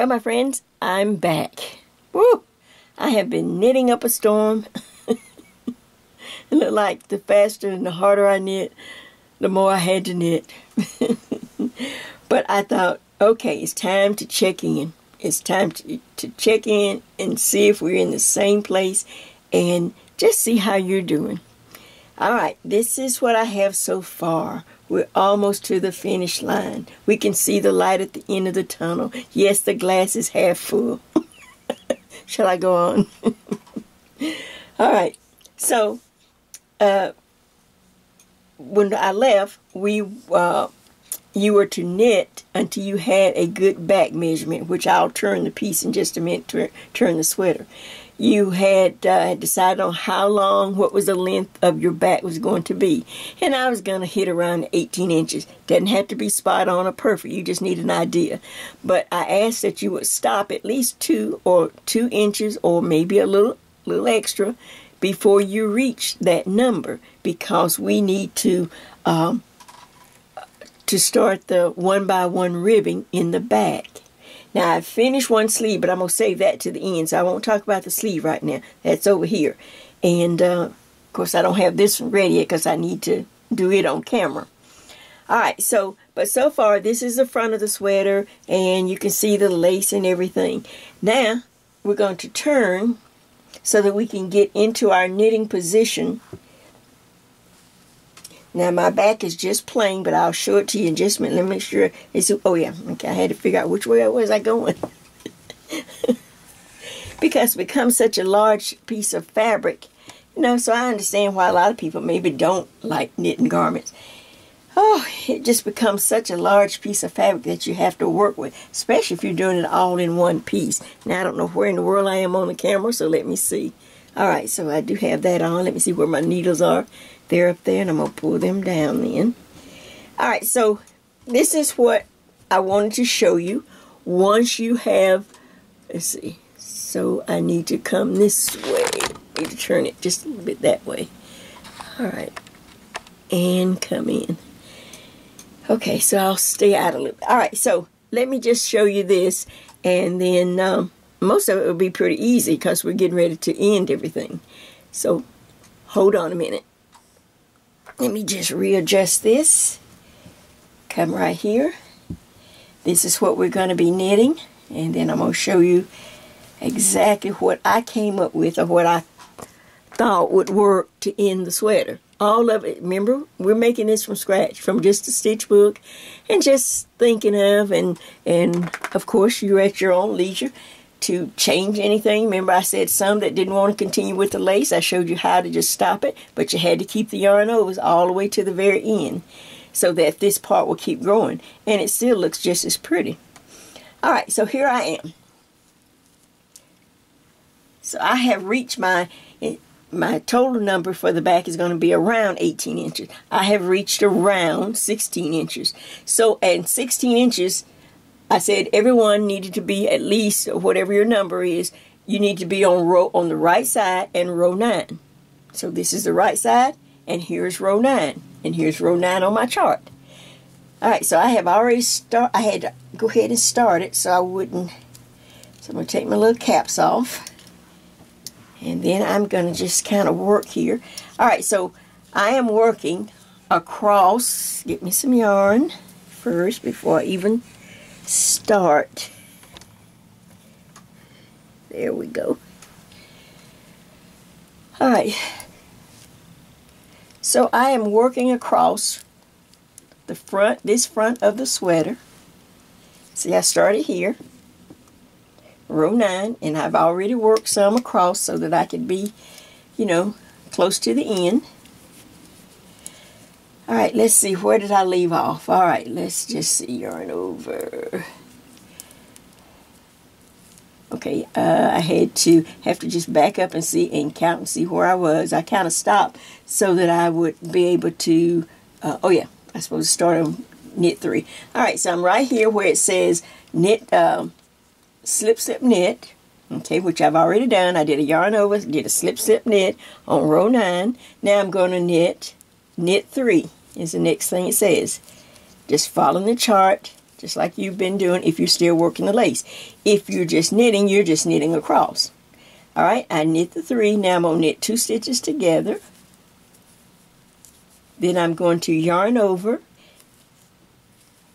Well, my friends, I'm back. Woo! I have been knitting up a storm. it looked like the faster and the harder I knit, the more I had to knit. but I thought, okay, it's time to check in. It's time to, to check in and see if we're in the same place and just see how you're doing. All right, this is what I have so far. We're almost to the finish line. We can see the light at the end of the tunnel. Yes, the glass is half full. Shall I go on? All right. So, uh, when I left, we uh, you were to knit until you had a good back measurement, which I'll turn the piece in just a minute to turn the sweater you had uh, decided on how long, what was the length of your back was going to be. And I was going to hit around 18 inches. Doesn't have to be spot on or perfect. You just need an idea. But I asked that you would stop at least two or two inches or maybe a little, little extra before you reach that number because we need to um, to start the one by one ribbing in the back. Now I've finished one sleeve, but I'm going to save that to the end, so I won't talk about the sleeve right now. That's over here. And, uh, of course, I don't have this one ready yet because I need to do it on camera. Alright, so, but so far, this is the front of the sweater, and you can see the lace and everything. Now, we're going to turn so that we can get into our knitting position now my back is just plain, but I'll show it to you in just a minute. Let me make sure it's, oh yeah, okay, I had to figure out which way I was I going. because it becomes such a large piece of fabric, you know, so I understand why a lot of people maybe don't like knitting garments. Oh, it just becomes such a large piece of fabric that you have to work with, especially if you're doing it all in one piece. Now, I don't know where in the world I am on the camera, so let me see. All right, so I do have that on. Let me see where my needles are. They're up there, and I'm going to pull them down then. All right, so this is what I wanted to show you. Once you have, let's see, so I need to come this way. I need to turn it just a little bit that way. All right, and come in. Okay, so I'll stay out a little bit. All right, so let me just show you this, and then um, most of it will be pretty easy because we're getting ready to end everything. So hold on a minute. Let me just readjust this. Come right here. This is what we're going to be knitting. And then I'm going to show you exactly what I came up with or what I thought would work to end the sweater. All of it, remember, we're making this from scratch, from just a stitch book and just thinking of, and, and of course, you're at your own leisure to change anything. Remember I said some that didn't want to continue with the lace. I showed you how to just stop it, but you had to keep the yarn overs all the way to the very end so that this part will keep growing. And it still looks just as pretty. Alright, so here I am. So I have reached my my total number for the back is going to be around 18 inches. I have reached around 16 inches. So at 16 inches, I said everyone needed to be at least whatever your number is, you need to be on row on the right side and row 9. So this is the right side and here's row 9 and here's row 9 on my chart. Alright, so I have already start I had to go ahead and start it so I wouldn't so I'm going to take my little caps off. And then I'm going to just kind of work here. Alright, so I am working across, get me some yarn first before I even start. There we go. Alright. So I am working across the front, this front of the sweater. See, I started here, row 9, and I've already worked some across so that I could be, you know, close to the end. All right, let's see, where did I leave off? All right, let's just see, yarn over. Okay, uh, I had to have to just back up and see and count and see where I was. I kind of stopped so that I would be able to, uh, oh yeah, I suppose start on knit three. All right, so I'm right here where it says knit, uh, slip, slip, knit, okay, which I've already done. I did a yarn over, did a slip, slip, knit on row nine. Now I'm going to knit, knit three is the next thing it says. Just following the chart, just like you've been doing if you're still working the lace. If you're just knitting, you're just knitting across. All right, I knit the three. Now I'm going to knit two stitches together. Then I'm going to yarn over.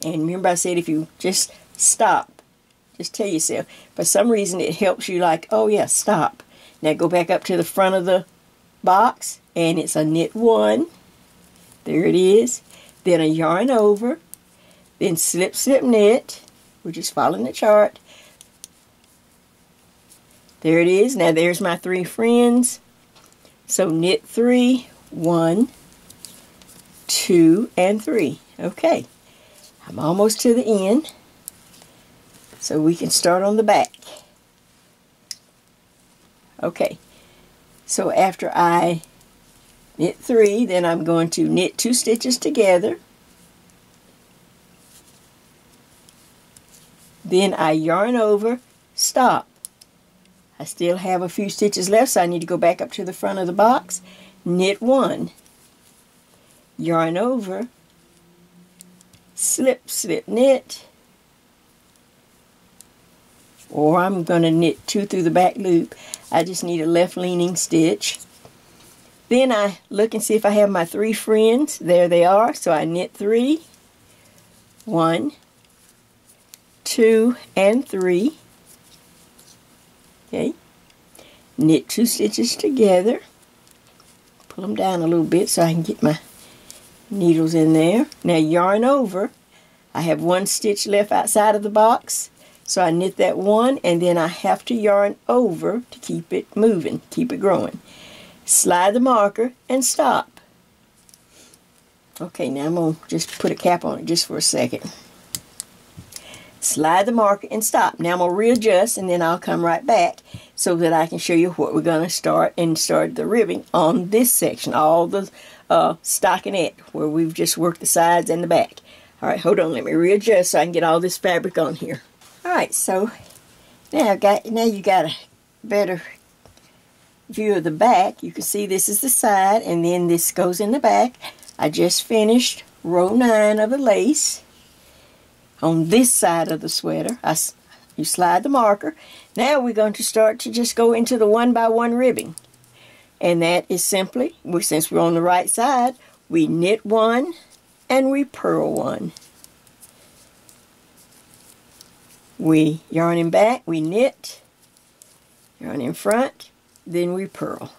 And remember I said if you just stop, just tell yourself. For some reason it helps you like, oh yeah, stop. Now go back up to the front of the box and it's a knit one. There it is. Then a yarn over. Then slip, slip, knit. We're just following the chart. There it is. Now there's my three friends. So knit three, one, two, and three. Okay. I'm almost to the end. So we can start on the back. Okay. So after I knit three, then I'm going to knit two stitches together. Then I yarn over, stop. I still have a few stitches left, so I need to go back up to the front of the box, knit one, yarn over, slip, slip, knit, or I'm going to knit two through the back loop. I just need a left leaning stitch. Then I look and see if I have my three friends. There they are. So I knit three, one, two, and three. Okay. Knit two stitches together. Pull them down a little bit so I can get my needles in there. Now yarn over. I have one stitch left outside of the box. So I knit that one and then I have to yarn over to keep it moving, keep it growing. Slide the marker and stop. Okay, now I'm going to just put a cap on it just for a second. Slide the marker and stop. Now I'm going to readjust and then I'll come right back so that I can show you what we're going to start and start the ribbing on this section, all the uh, stockinette where we've just worked the sides and the back. All right, hold on, let me readjust so I can get all this fabric on here. Alright, so now I've got now you got a better view of the back. You can see this is the side and then this goes in the back. I just finished row 9 of the lace on this side of the sweater. I, you slide the marker. Now we're going to start to just go into the one by one ribbing. And that is simply, since we're on the right side, we knit one and we purl one. We yarn in back, we knit, yarn in front, then we purl.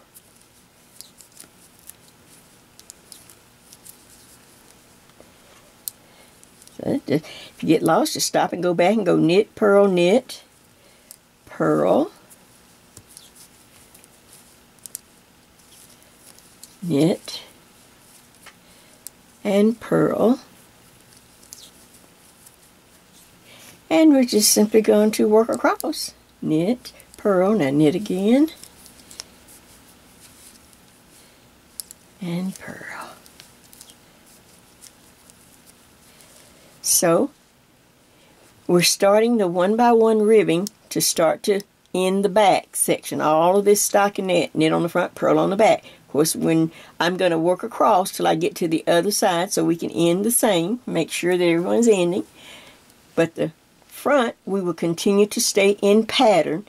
If you get lost, just stop and go back and go knit, purl, knit, purl, knit, and purl. And we're just simply going to work across. Knit, purl, now knit again. And purl. So, we're starting the one by one ribbing to start to end the back section. All of this stockinette, knit on the front, purl on the back. Of course, when I'm going to work across till I get to the other side so we can end the same, make sure that everyone's ending. But the front, we will continue to stay in pattern,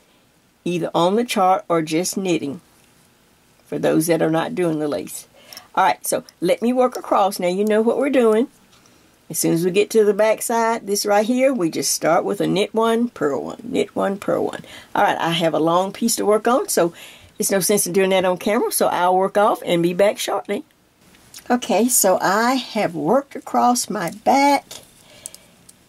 either on the chart or just knitting, for those that are not doing the lace. Alright, so let me work across. Now you know what we're doing. As soon as we get to the back side, this right here, we just start with a knit one, purl one, knit one, purl one. Alright, I have a long piece to work on, so it's no sense in doing that on camera, so I'll work off and be back shortly. Okay, so I have worked across my back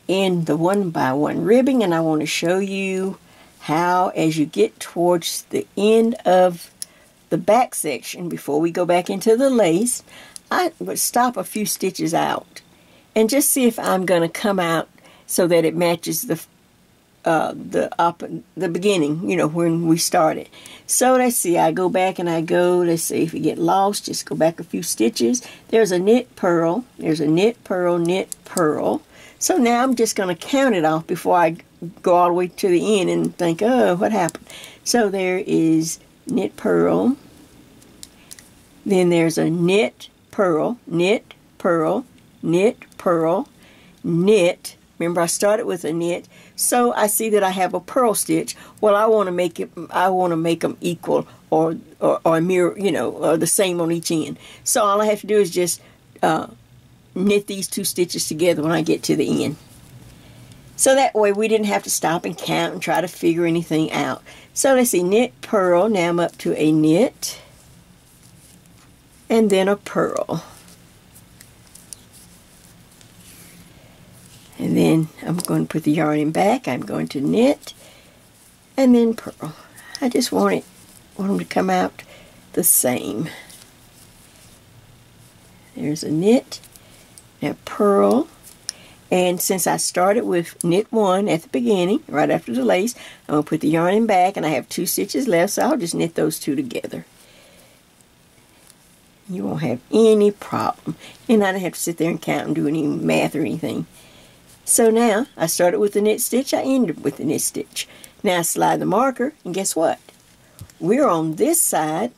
in the one by one ribbing and I want to show you how as you get towards the end of the back section before we go back into the lace I would stop a few stitches out and just see if I'm going to come out so that it matches the uh, the up the beginning, you know, when we started. So let's see, I go back and I go, let's see if you get lost, just go back a few stitches. There's a knit purl, there's a knit purl, knit purl. So now I'm just going to count it off before I go all the way to the end and think, oh, what happened? So there is knit purl. Then there's a knit purl, knit purl, knit purl, knit Remember I started with a knit, so I see that I have a purl stitch. Well, I want to make it, I want to make them equal or, or, or mirror, you know, or the same on each end. So all I have to do is just uh, knit these two stitches together when I get to the end. So that way we didn't have to stop and count and try to figure anything out. So let's see, knit, purl, now I'm up to a knit, and then a purl. And then I'm going to put the yarn in back. I'm going to knit and then purl. I just want it, want them to come out the same. There's a knit, now purl, and since I started with knit one at the beginning, right after the lace, I'm going to put the yarn in back and I have two stitches left, so I'll just knit those two together. You won't have any problem. And I don't have to sit there and count and do any math or anything. So now, I started with the knit stitch, I ended with the knit stitch. Now I slide the marker, and guess what? We're on this side,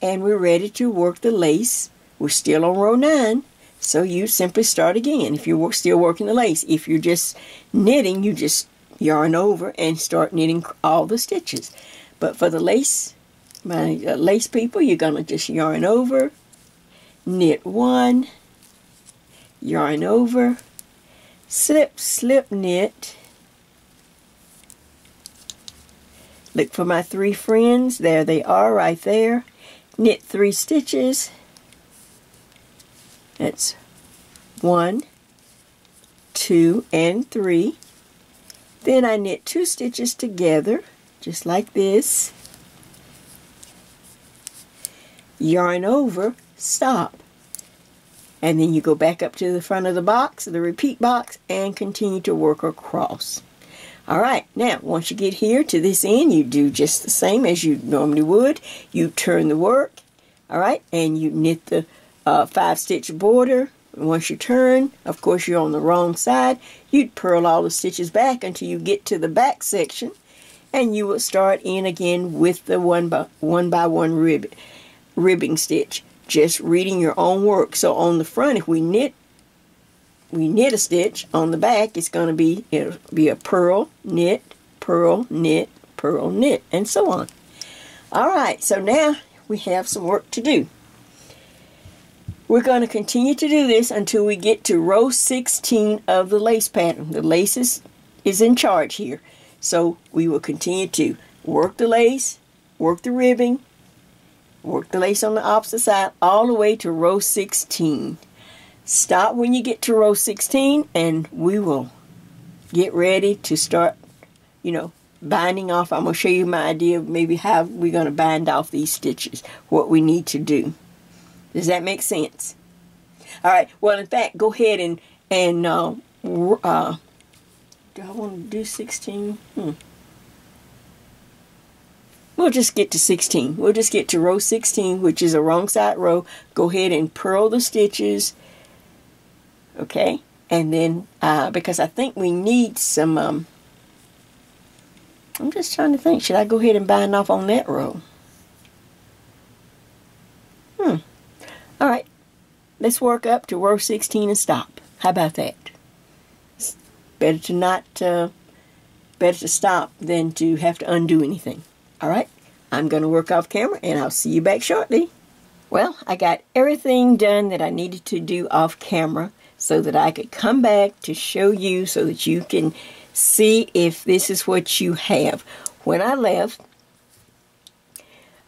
and we're ready to work the lace. We're still on row 9, so you simply start again if you're still working the lace. If you're just knitting, you just yarn over and start knitting all the stitches. But for the lace, my uh, lace people, you're going to just yarn over, knit one, yarn over, slip, slip knit. Look for my three friends. There they are right there. Knit three stitches. That's one, two, and three. Then I knit two stitches together, just like this. Yarn over, stop and then you go back up to the front of the box, the repeat box, and continue to work across. Alright, now once you get here to this end, you do just the same as you normally would. You turn the work, alright, and you knit the uh, five stitch border. Once you turn, of course you're on the wrong side, you'd purl all the stitches back until you get to the back section and you will start in again with the one by one by one rib, ribbing stitch just reading your own work. So on the front, if we knit, we knit a stitch. On the back, it's going to be it'll be a purl, knit, purl, knit, purl, knit, and so on. All right, so now we have some work to do. We're going to continue to do this until we get to row 16 of the lace pattern. The lace is, is in charge here. So we will continue to work the lace, work the ribbing, Work the lace on the opposite side all the way to row 16. Stop when you get to row 16 and we will get ready to start, you know, binding off. I'm going to show you my idea of maybe how we're going to bind off these stitches, what we need to do. Does that make sense? All right. Well, in fact, go ahead and, and uh, uh, do I want to do 16? Hmm. We'll just get to 16. We'll just get to row 16, which is a wrong side row. Go ahead and purl the stitches. Okay? And then, uh, because I think we need some, um, I'm just trying to think. Should I go ahead and bind off on that row? Hmm. All right. Let's work up to row 16 and stop. How about that? It's better to not, uh, better to stop than to have to undo anything. All right, I'm going to work off camera and I'll see you back shortly. Well, I got everything done that I needed to do off camera so that I could come back to show you so that you can see if this is what you have. When I left,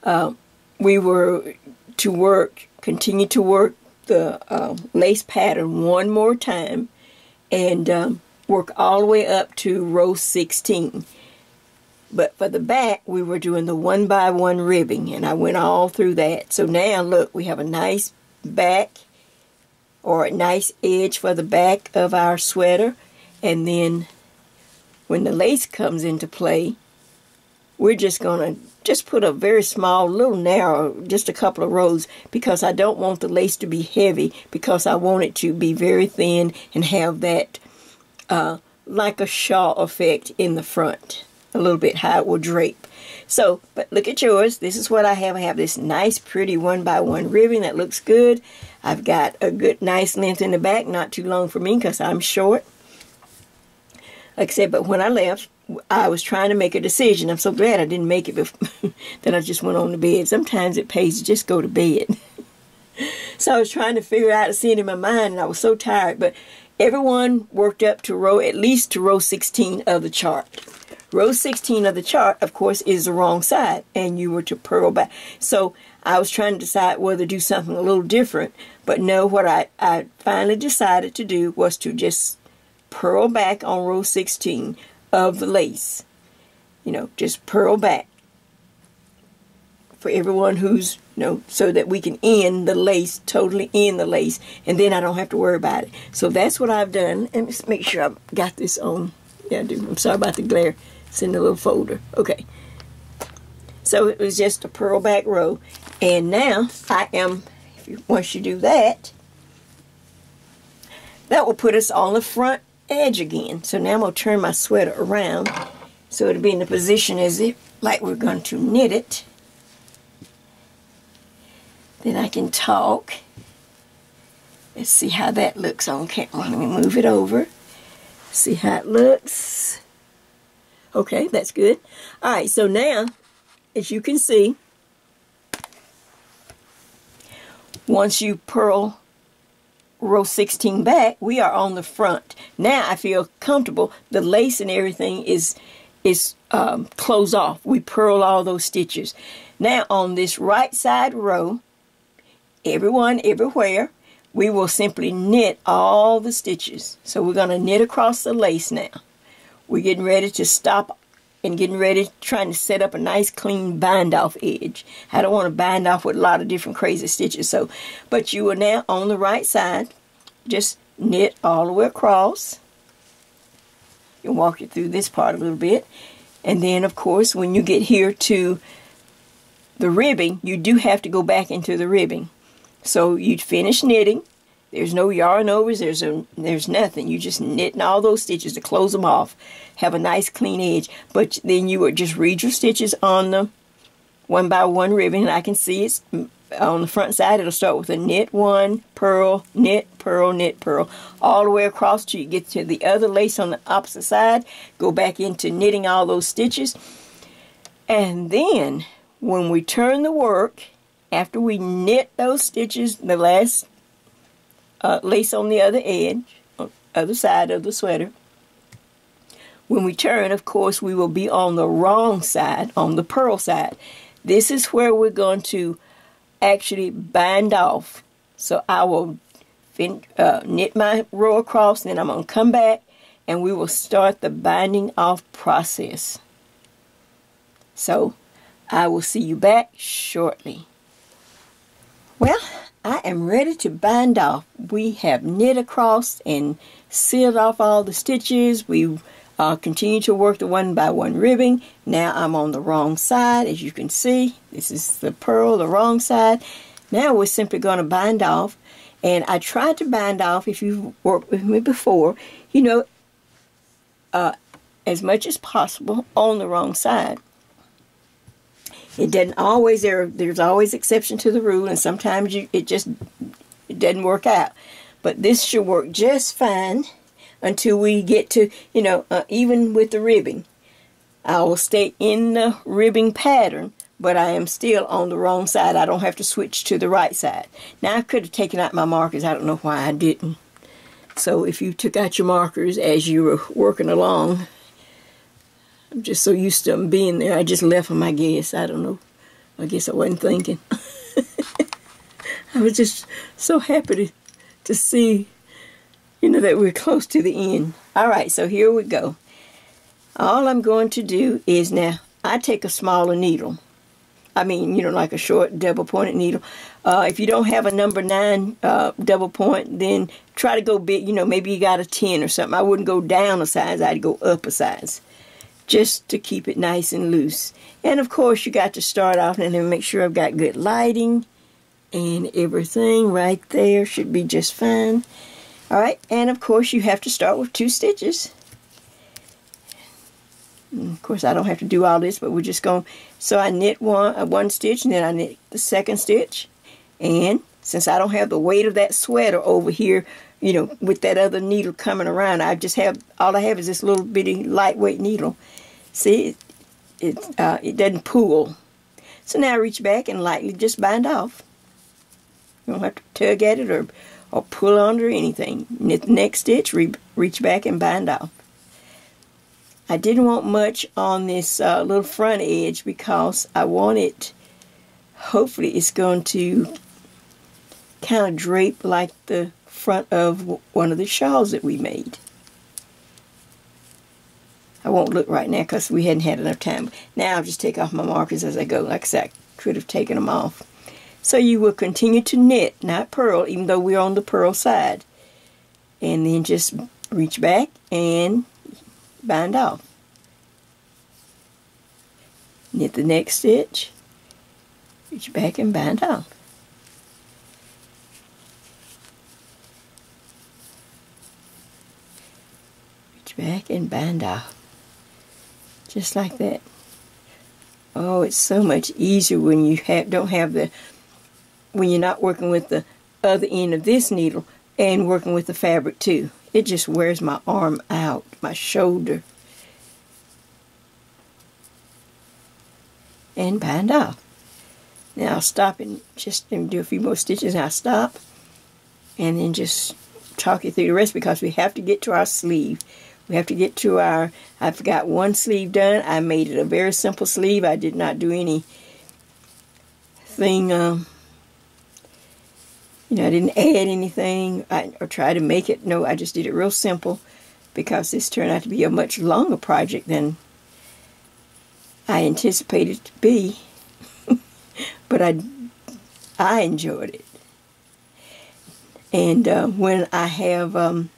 uh, we were to work, continue to work the uh, lace pattern one more time and um, work all the way up to row 16. But for the back, we were doing the one by one ribbing, and I went all through that. So now, look, we have a nice back or a nice edge for the back of our sweater. And then when the lace comes into play, we're just going to just put a very small, little narrow, just a couple of rows because I don't want the lace to be heavy because I want it to be very thin and have that uh, like a shawl effect in the front a little bit how it will drape. So, but look at yours. This is what I have. I have this nice, pretty one by one ribbon that looks good. I've got a good, nice length in the back, not too long for me because I'm short. like I said, but when I left, I was trying to make a decision. I'm so glad I didn't make it that I just went on to bed. Sometimes it pays to just go to bed. so I was trying to figure out a scene in my mind, and I was so tired. But everyone worked up to row, at least to row 16 of the chart. Row 16 of the chart, of course, is the wrong side, and you were to purl back. So I was trying to decide whether to do something a little different, but no, what I, I finally decided to do was to just purl back on row 16 of the lace. You know, just purl back for everyone who's, you know, so that we can end the lace, totally end the lace, and then I don't have to worry about it. So that's what I've done. And let's make sure I've got this on. Yeah, I do. I'm sorry about the glare. It's in the little folder. Okay. So it was just a purl back row. And now I am, you, once you do that, that will put us on the front edge again. So now I'm going to turn my sweater around so it'll be in the position as if like we're going to knit it. Then I can talk. Let's see how that looks on camera. Let me move it over. See how it looks. Okay, that's good. All right, so now, as you can see, once you purl row 16 back, we are on the front. Now I feel comfortable. The lace and everything is is um, closed off. We purl all those stitches. Now on this right side row, everyone, everywhere, we will simply knit all the stitches. So we're going to knit across the lace now. We're getting ready to stop and getting ready, trying to set up a nice clean bind off edge. I don't want to bind off with a lot of different crazy stitches. So, But you are now on the right side. Just knit all the way across. You'll walk you through this part a little bit. And then, of course, when you get here to the ribbing, you do have to go back into the ribbing. So you'd finish knitting, there's no yarn overs. There's a, there's nothing. You just knitting all those stitches to close them off. Have a nice clean edge. But then you would just read your stitches on the one by one ribbon. And I can see it's mm, on the front side. It'll start with a knit one, purl, knit, purl, knit, purl. All the way across till you get to the other lace on the opposite side. Go back into knitting all those stitches. And then when we turn the work, after we knit those stitches, the last uh, lace on the other edge, other side of the sweater. When we turn, of course, we will be on the wrong side, on the purl side. This is where we're going to actually bind off. So I will uh, knit my row across, then I'm going to come back and we will start the binding off process. So I will see you back shortly. Well, I am ready to bind off. We have knit across and sealed off all the stitches. We uh, continue to work the one by one ribbing. Now I'm on the wrong side, as you can see. This is the purl, the wrong side. Now we're simply going to bind off. And I tried to bind off, if you've worked with me before, you know, uh, as much as possible on the wrong side. It doesn't always there. There's always exception to the rule, and sometimes you it just it doesn't work out. But this should work just fine until we get to you know uh, even with the ribbing. I will stay in the ribbing pattern, but I am still on the wrong side. I don't have to switch to the right side. Now I could have taken out my markers. I don't know why I didn't. So if you took out your markers as you were working along, I'm just so used to them being there. I just left them, I guess. I don't know. I guess I wasn't thinking. I was just so happy to, to see, you know, that we're close to the end. All right, so here we go. All I'm going to do is now, I take a smaller needle. I mean, you know, like a short double pointed needle. Uh, if you don't have a number nine uh, double point, then try to go big. You know, maybe you got a 10 or something. I wouldn't go down a size, I'd go up a size just to keep it nice and loose. And of course, you got to start off and then make sure I've got good lighting and everything right there should be just fine. All right, and of course, you have to start with two stitches. And of course, I don't have to do all this, but we're just going. So I knit one uh, one stitch, and then I knit the second stitch. And since I don't have the weight of that sweater over here, you know, with that other needle coming around. I just have, all I have is this little bitty lightweight needle. See, it, it, uh, it doesn't pull. So now reach back and lightly just bind off. You don't have to tug at it or, or pull under anything. Knit the next stitch, re reach back and bind off. I didn't want much on this uh, little front edge because I want it, hopefully it's going to kind of drape like the front of one of the shawls that we made. I won't look right now because we hadn't had enough time. Now I'll just take off my markers as I go. Like I said, I could have taken them off. So you will continue to knit, not purl, even though we're on the purl side. And then just reach back and bind off. Knit the next stitch, reach back and bind off. Reach back and bind off. Just like that. Oh, it's so much easier when you have, don't have the, when you're not working with the other end of this needle and working with the fabric too. It just wears my arm out, my shoulder. And bind off. Now I'll stop and just do a few more stitches and I'll stop. And then just talk you through the rest because we have to get to our sleeve. We have to get to our, I've got one sleeve done. I made it a very simple sleeve. I did not do any thing um, you know, I didn't add anything I, or try to make it. No, I just did it real simple because this turned out to be a much longer project than I anticipated it to be. but I, I enjoyed it. And uh, when I have, um,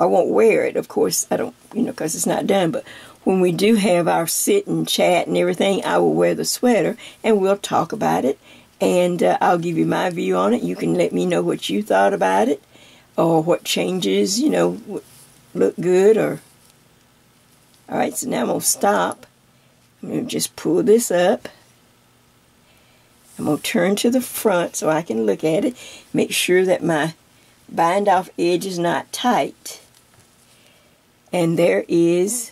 I won't wear it, of course, I don't, you know, because it's not done, but when we do have our sit and chat and everything, I will wear the sweater and we'll talk about it and uh, I'll give you my view on it. You can let me know what you thought about it or what changes, you know, look good or... Alright, so now I'm going to stop. I'm going to just pull this up. I'm going to turn to the front so I can look at it. Make sure that my bind off edge is not tight. And there is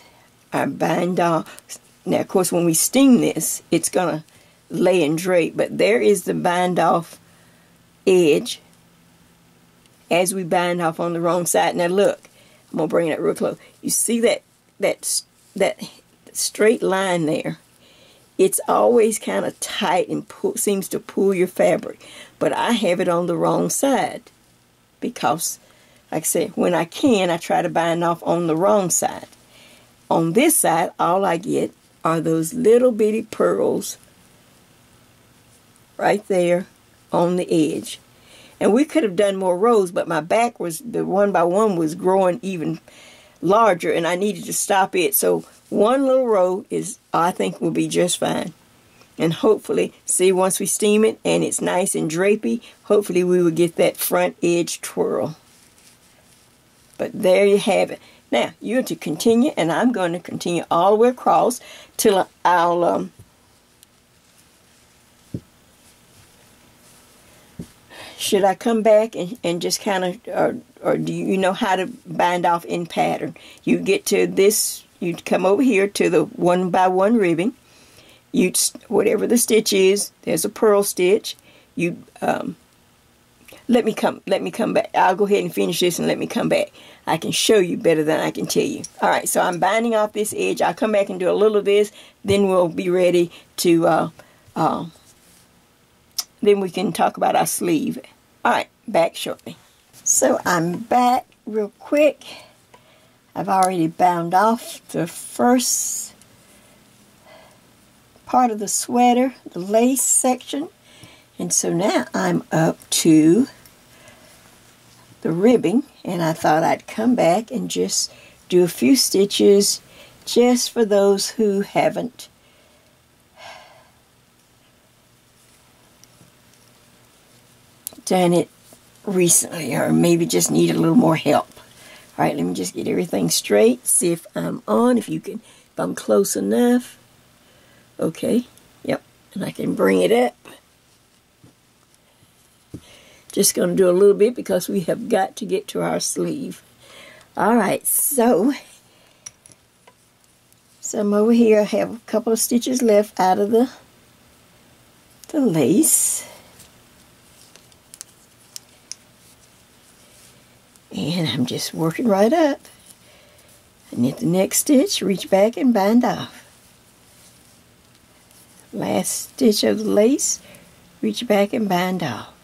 our bind off. Now, of course, when we steam this, it's going to lay and drape. But there is the bind off edge as we bind off on the wrong side. Now look, I'm gonna bring it real close. You see that that that straight line there? It's always kind of tight and pull, seems to pull your fabric. But I have it on the wrong side because, like I said, when I can, I try to bind off on the wrong side. On this side, all I get are those little bitty purls right there on the edge. And we could have done more rows, but my back was, the one by one was growing even larger and I needed to stop it. So one little row is, I think will be just fine. And hopefully, see once we steam it and it's nice and drapey, hopefully we will get that front edge twirl. But there you have it. Now, you're to continue, and I'm going to continue all the way across till I'll um, should I come back and, and just kind of, or, or do you know how to bind off in pattern? You get to this, you come over here to the one by one ribbing. You, whatever the stitch is, there's a purl stitch. You, um, let me come, let me come back. I'll go ahead and finish this and let me come back. I can show you better than I can tell you. All right, so I'm binding off this edge. I'll come back and do a little of this. Then we'll be ready to, uh, uh, then we can talk about our sleeve. Alright, back shortly. So I'm back real quick. I've already bound off the first part of the sweater, the lace section. And so now I'm up to the ribbing and I thought I'd come back and just do a few stitches just for those who haven't done it recently or maybe just need a little more help. All right, let me just get everything straight, see if I'm on, if you can, if I'm close enough. Okay, yep, and I can bring it up. Just going to do a little bit because we have got to get to our sleeve. All right, so, so I'm over here. I have a couple of stitches left out of the, the lace. And I'm just working right up. At the next stitch, reach back and bind off. Last stitch of the lace, reach back and bind off.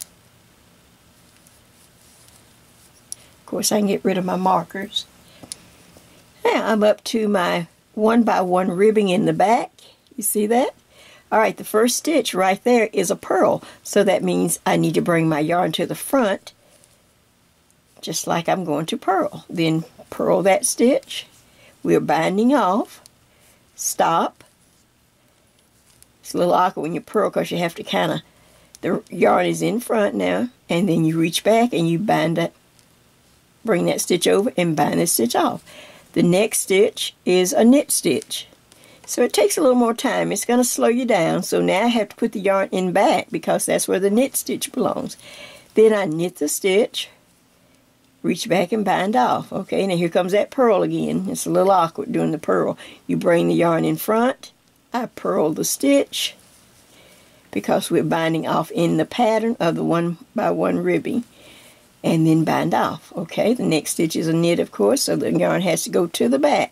Course, I can get rid of my markers. Now I'm up to my one by one ribbing in the back. You see that? All right, the first stitch right there is a purl. So that means I need to bring my yarn to the front, just like I'm going to purl. Then purl that stitch. We're binding off. Stop. It's a little awkward when you purl because you have to kind of, the yarn is in front now, and then you reach back and you bind it bring that stitch over and bind this stitch off. The next stitch is a knit stitch. So it takes a little more time. It's going to slow you down. So now I have to put the yarn in back because that's where the knit stitch belongs. Then I knit the stitch, reach back and bind off. Okay, now here comes that purl again. It's a little awkward doing the purl. You bring the yarn in front. I purl the stitch because we're binding off in the pattern of the one by one ribbing and then bind off. Okay, the next stitch is a knit, of course, so the yarn has to go to the back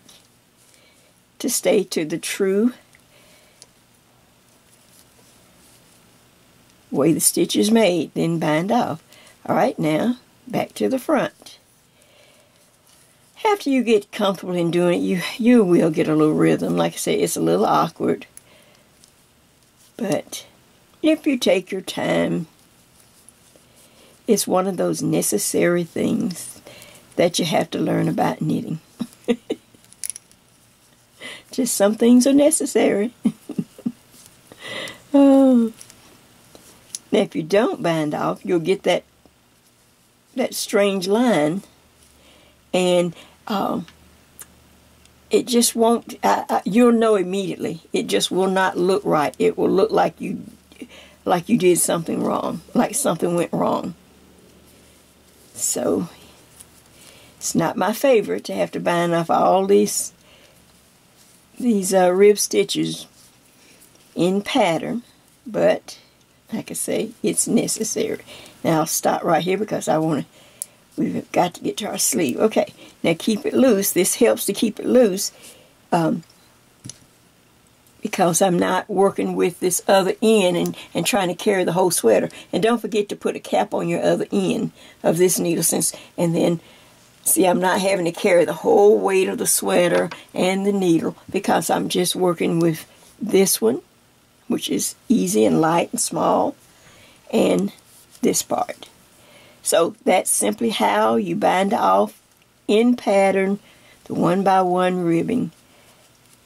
to stay to the true way the stitch is made, then bind off. All right, now back to the front. After you get comfortable in doing it, you, you will get a little rhythm. Like I say, it's a little awkward. But if you take your time, it's one of those necessary things that you have to learn about knitting. Just some things are necessary. oh. Now, if you don't bind off, you'll get that that strange line, and um, it just won't. you'll know immediately. It just will not look right. It will look like you like you did something wrong, like something went wrong. So it's not my favorite to have to bind off all these these uh, rib stitches in pattern, but like I say, it's necessary. Now I'll stop right here because I want to, we've got to get to our sleeve. Okay, now keep it loose. This helps to keep it loose. Um, because I'm not working with this other end and, and trying to carry the whole sweater. And don't forget to put a cap on your other end of this needle since and then see I'm not having to carry the whole weight of the sweater and the needle because I'm just working with this one which is easy and light and small and this part. So that's simply how you bind off in pattern the one by one ribbing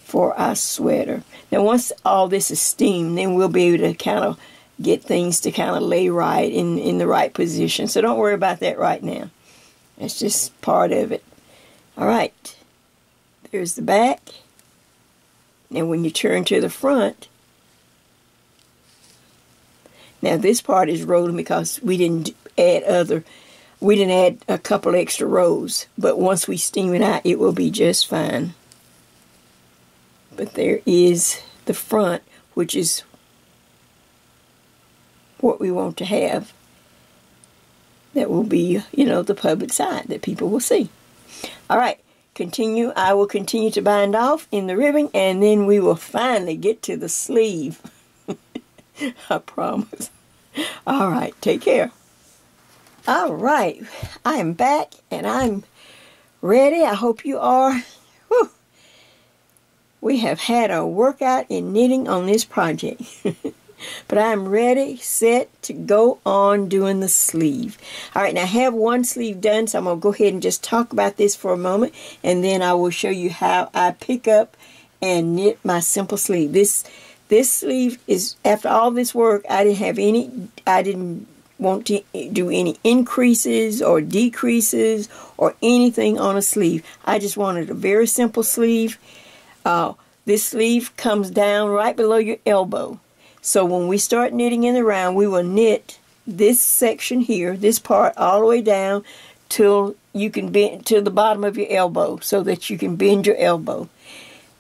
for our sweater. Now once all this is steamed, then we'll be able to kind of get things to kind of lay right in, in the right position. So don't worry about that right now. That's just part of it. All right. There's the back. Now when you turn to the front, now this part is rolling because we didn't add other, we didn't add a couple extra rows. But once we steam it out, it will be just fine but there is the front, which is what we want to have. That will be, you know, the public side that people will see. All right, continue. I will continue to bind off in the ribbing, and then we will finally get to the sleeve. I promise. All right, take care. All right, I am back, and I'm ready. I hope you are. We have had a workout in knitting on this project. but I'm ready, set to go on doing the sleeve. All right, now I have one sleeve done, so I'm going to go ahead and just talk about this for a moment, and then I will show you how I pick up and knit my simple sleeve. This this sleeve is, after all this work, I didn't have any, I didn't want to do any increases or decreases or anything on a sleeve. I just wanted a very simple sleeve uh, this sleeve comes down right below your elbow. So when we start knitting in the round, we will knit this section here, this part all the way down till you can bend to the bottom of your elbow so that you can bend your elbow.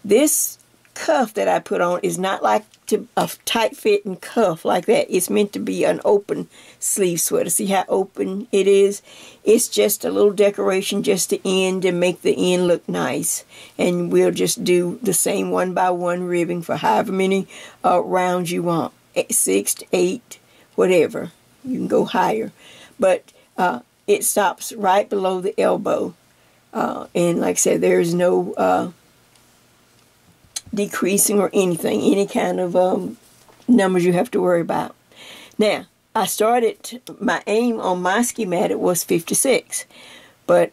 This cuff that I put on is not like to, a tight fitting cuff like that. It's meant to be an open sleeve sweater. See how open it is? It's just a little decoration just to end and make the end look nice. And we'll just do the same one by one ribbing for however many uh, rounds you want. Six to eight, whatever. You can go higher. But uh, it stops right below the elbow. Uh, and like I said, there's no uh, decreasing or anything, any kind of um, numbers you have to worry about. Now, I started, my aim on my schematic was 56, but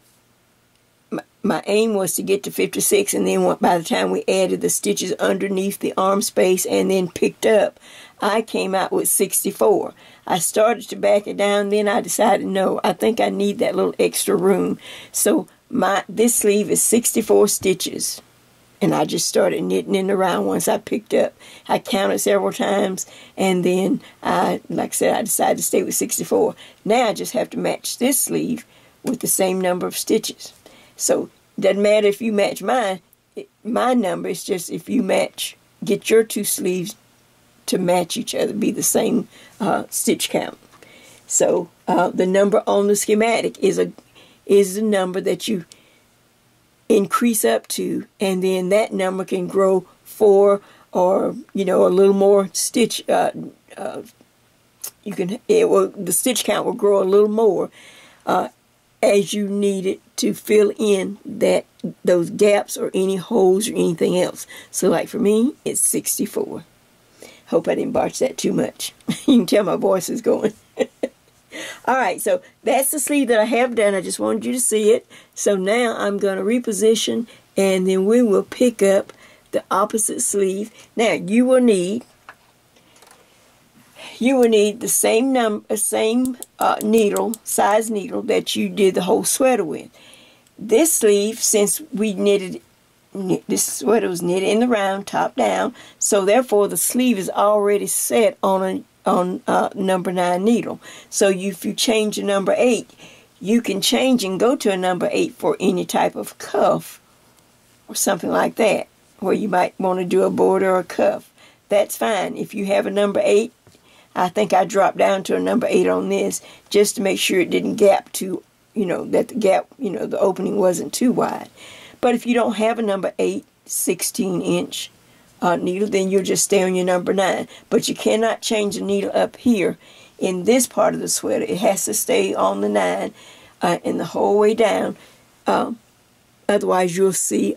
my, aim was to get to 56 and then by the time we added the stitches underneath the arm space and then picked up, I came out with 64. I started to back it down, then I decided no, I think I need that little extra room. So my this sleeve is 64 stitches and I just started knitting in the round once I picked up. I counted several times, and then I, like I said, I decided to stay with 64. Now I just have to match this sleeve with the same number of stitches. So doesn't matter if you match mine. It, my number is just if you match, get your two sleeves to match each other, be the same uh, stitch count. So uh, the number on the schematic is a is the number that you increase up to, and then that number can grow four or you know a little more stitch. Uh, uh, you can it will the stitch count will grow a little more uh, as you need it to fill in that those gaps or any holes or anything else. So like for me, it's 64. Hope I didn't botch that too much. you can tell my voice is going. All right, so that's the sleeve that I have done. I just wanted you to see it. So now I'm going to reposition and then we will pick up the opposite sleeve. Now you will need you will need the same number, uh, same uh, needle, size needle that you did the whole sweater with. This sleeve, since we knitted, this sweater was knitted in the round, top down, so therefore the sleeve is already set on a on uh, number nine needle. So if you change a number eight, you can change and go to a number eight for any type of cuff or something like that, where you might want to do a border or a cuff. That's fine. If you have a number eight, I think I dropped down to a number eight on this just to make sure it didn't gap too, you know, that the gap, you know, the opening wasn't too wide. But if you don't have a number eight, 16 inch, uh, needle, then you'll just stay on your number nine. But you cannot change the needle up here in this part of the sweater. It has to stay on the nine uh, and the whole way down. Um, otherwise, you'll see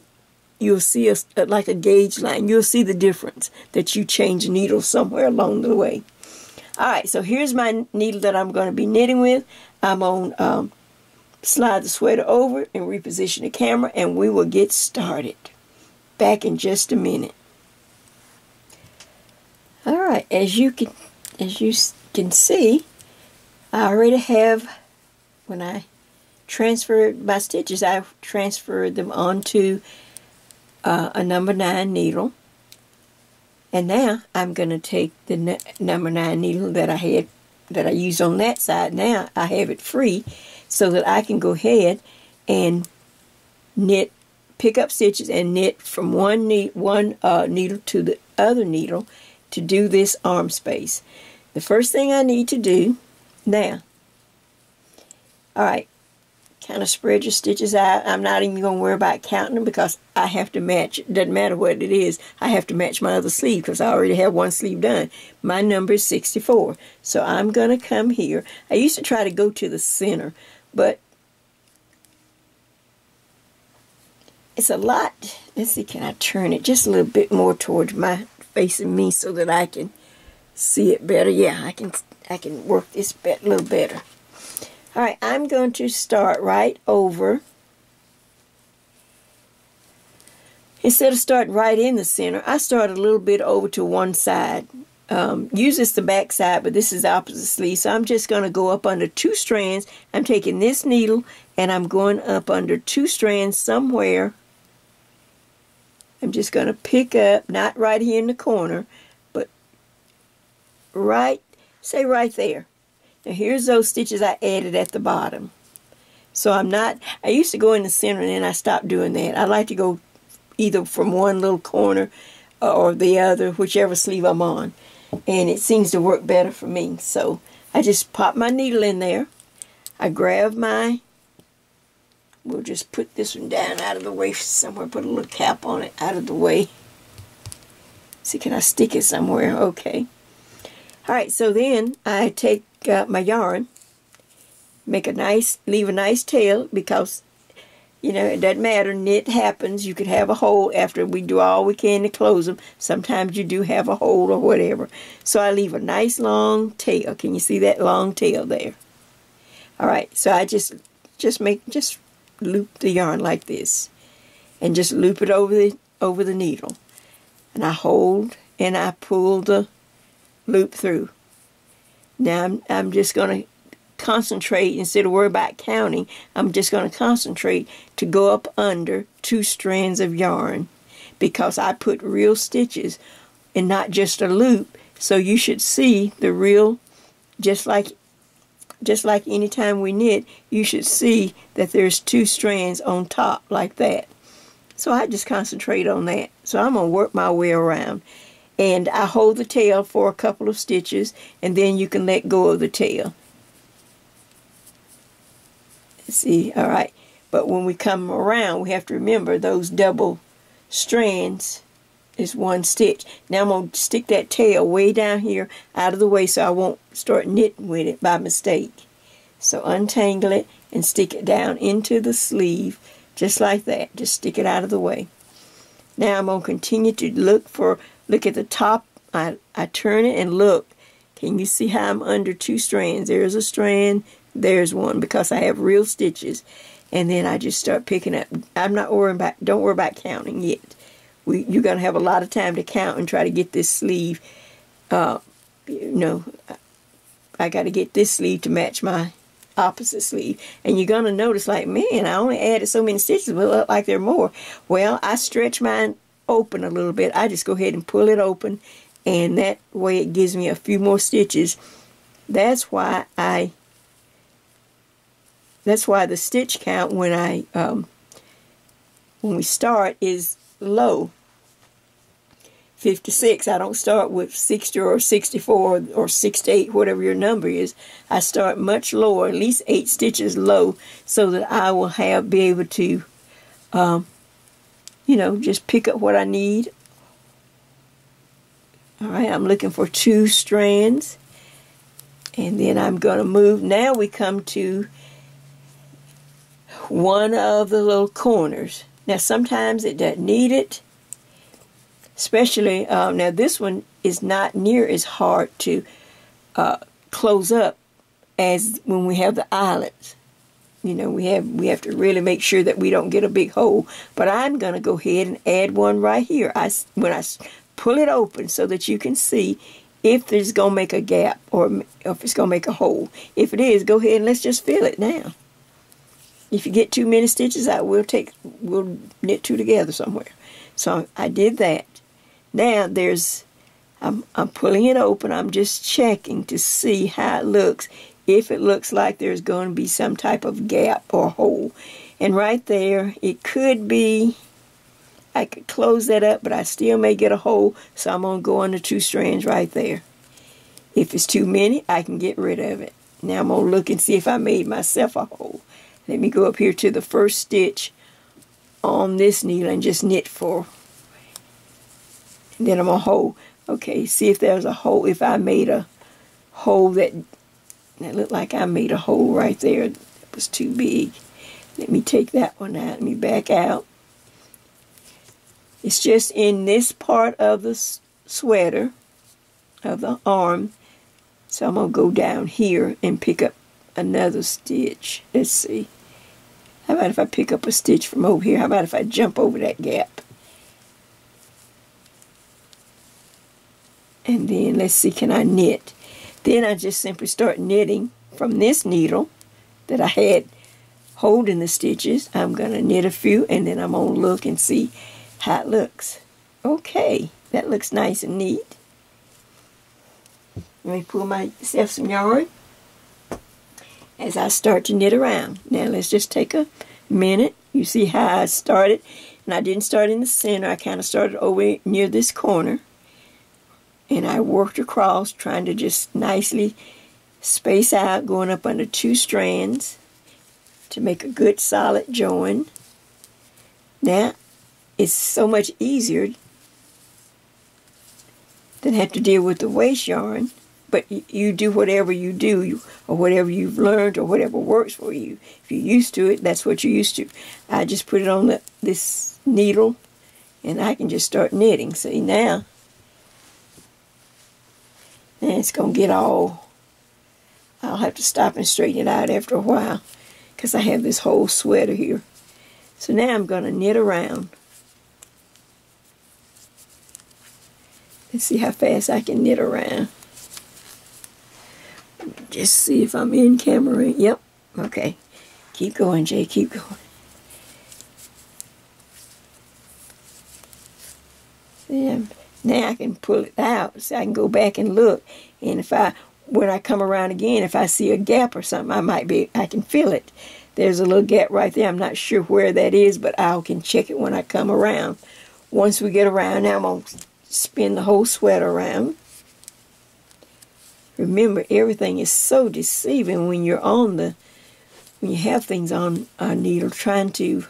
you'll see a, like a gauge line. You'll see the difference that you change needle somewhere along the way. All right, so here's my needle that I'm going to be knitting with. I'm on um, slide the sweater over and reposition the camera, and we will get started. Back in just a minute. All right, as you can as you can see, I already have when I transferred my stitches, I transferred them onto uh, a number nine needle. And now I'm going to take the number nine needle that I had that I used on that side. Now I have it free so that I can go ahead and knit, pick up stitches and knit from one, ne one uh, needle to the other needle to do this arm space. The first thing I need to do now, all right, kind of spread your stitches out. I'm not even going to worry about counting them because I have to match. It doesn't matter what it is. I have to match my other sleeve because I already have one sleeve done. My number is 64. So I'm going to come here. I used to try to go to the center, but it's a lot. Let's see, can I turn it just a little bit more towards my facing me so that I can see it better. Yeah, I can I can work this a little better. All right, I'm going to start right over. Instead of starting right in the center, I start a little bit over to one side. Um, use this the back side, but this is the opposite sleeve. So I'm just going to go up under two strands. I'm taking this needle and I'm going up under two strands somewhere I'm just going to pick up, not right here in the corner, but right, say right there. Now here's those stitches I added at the bottom. So I'm not, I used to go in the center and then I stopped doing that. I like to go either from one little corner or the other, whichever sleeve I'm on. And it seems to work better for me. So I just pop my needle in there. I grab my, we'll just put this one down out of the way somewhere, put a little cap on it out of the way. See, can I stick it somewhere? Okay. All right, so then I take uh, my yarn, make a nice, leave a nice tail because, you know, it doesn't matter. Knit happens. You could have a hole after we do all we can to close them. Sometimes you do have a hole or whatever. So I leave a nice long tail. Can you see that long tail there? All right, so I just, just make, just loop the yarn like this and just loop it over the, over the needle. And I hold and I pull the loop through. Now I'm, I'm just going to concentrate instead of worry about counting. I'm just going to concentrate to go up under two strands of yarn because I put real stitches and not just a loop. So you should see the real, just like just like any time we knit, you should see that there's two strands on top like that. So I just concentrate on that. So I'm going to work my way around and I hold the tail for a couple of stitches and then you can let go of the tail. See, all right. But when we come around, we have to remember those double strands is one stitch. Now I'm going to stick that tail way down here out of the way so I won't start knitting with it by mistake. So untangle it and stick it down into the sleeve just like that. Just stick it out of the way. Now I'm going to continue to look for Look at the top. I, I turn it and look. Can you see how I'm under two strands? There's a strand. There's one because I have real stitches. And then I just start picking up. I'm not worrying about, don't worry about counting yet. We, you're going to have a lot of time to count and try to get this sleeve. Uh, you know, I got to get this sleeve to match my opposite sleeve. And you're going to notice like, man, I only added so many stitches, but look like there are more. Well, I stretch mine open a little bit, I just go ahead and pull it open and that way it gives me a few more stitches. That's why I that's why the stitch count when I um, when we start is low 56 I don't start with 60 or 64 or 68 whatever your number is I start much lower at least eight stitches low so that I will have be able to um, you know, just pick up what I need. All right, I'm looking for two strands. And then I'm going to move. Now we come to one of the little corners. Now sometimes it doesn't need it. Especially, uh, now this one is not near as hard to uh, close up as when we have the eyelets. You know, we have we have to really make sure that we don't get a big hole. But I'm going to go ahead and add one right here. I when I pull it open so that you can see if it's going to make a gap or if it's going to make a hole. If it is, go ahead and let's just fill it now. If you get too many stitches out, we'll take we'll knit two together somewhere. So I did that. Now there's I'm I'm pulling it open. I'm just checking to see how it looks if it looks like there's going to be some type of gap or hole. And right there, it could be, I could close that up, but I still may get a hole, so I'm going to go under two strands right there. If it's too many, I can get rid of it. Now I'm going to look and see if I made myself a hole. Let me go up here to the first stitch on this needle and just knit for. And then I'm going to hold. Okay, see if there's a hole, if I made a hole that it looked like I made a hole right there. It was too big. Let me take that one out. Let me back out. It's just in this part of the sweater, of the arm. So I'm to go down here and pick up another stitch. Let's see. How about if I pick up a stitch from over here? How about if I jump over that gap? And then let's see, can I knit? Then I just simply start knitting from this needle that I had holding the stitches. I'm to knit a few and then I'm to look and see how it looks. Okay, that looks nice and neat. Let me pull myself some yarn. as I start to knit around. Now let's just take a minute. You see how I started and I didn't start in the center. I kind of started over near this corner and I worked across trying to just nicely space out going up under two strands to make a good solid join. Now it's so much easier than have to deal with the waste yarn but you do whatever you do or whatever you've learned or whatever works for you. If you're used to it, that's what you're used to. I just put it on the, this needle and I can just start knitting. See now, now it's going to get all, I'll have to stop and straighten it out after a while because I have this whole sweater here. So now I'm going to knit around. Let's see how fast I can knit around. Just see if I'm in camera. Yep. Okay. Keep going, Jay. Keep going. Yeah. Now I can pull it out so I can go back and look. And if I, when I come around again, if I see a gap or something, I might be, I can feel it. There's a little gap right there. I'm not sure where that is, but I can check it when I come around. Once we get around, now I'm going to spin the whole sweater around. Remember, everything is so deceiving when you're on the, when you have things on a needle, trying to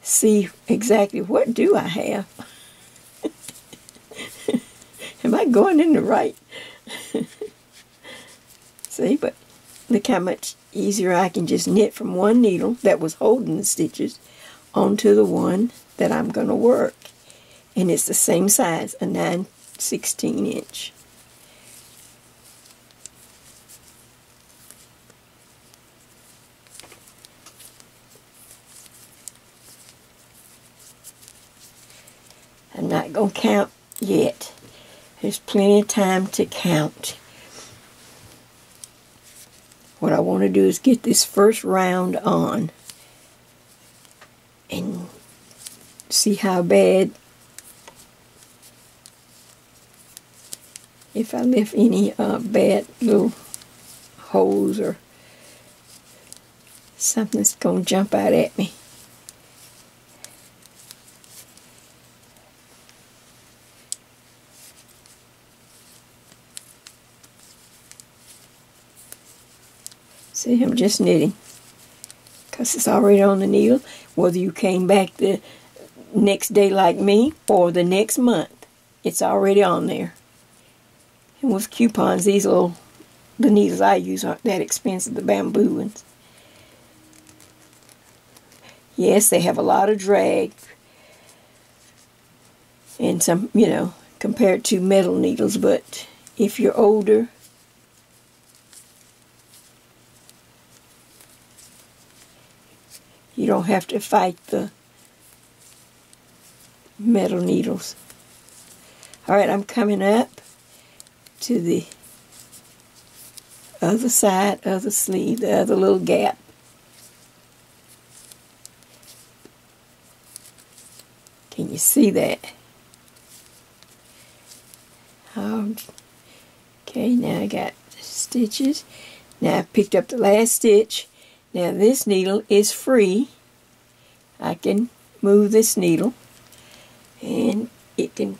see exactly what do I have. Am I going in the right? see, but look how much easier I can just knit from one needle that was holding the stitches onto the one that I'm going to work. And it's the same size, a 9 16 inch. I'm not going to count yet. There's plenty of time to count. What I want to do is get this first round on and see how bad if I left any uh, bad little holes or something's going to jump out at me. See, I'm just knitting because it's already on the needle. Whether you came back the next day like me or the next month, it's already on there. And with coupons, these little, the needles I use aren't that expensive, the bamboo ones. Yes, they have a lot of drag. And some, you know, compared to metal needles, but if you're older, You don't have to fight the metal needles. All right, I'm coming up to the other side of the sleeve, the other little gap. Can you see that? Um, okay, now I got stitches. Now I picked up the last stitch now this needle is free. I can move this needle and it can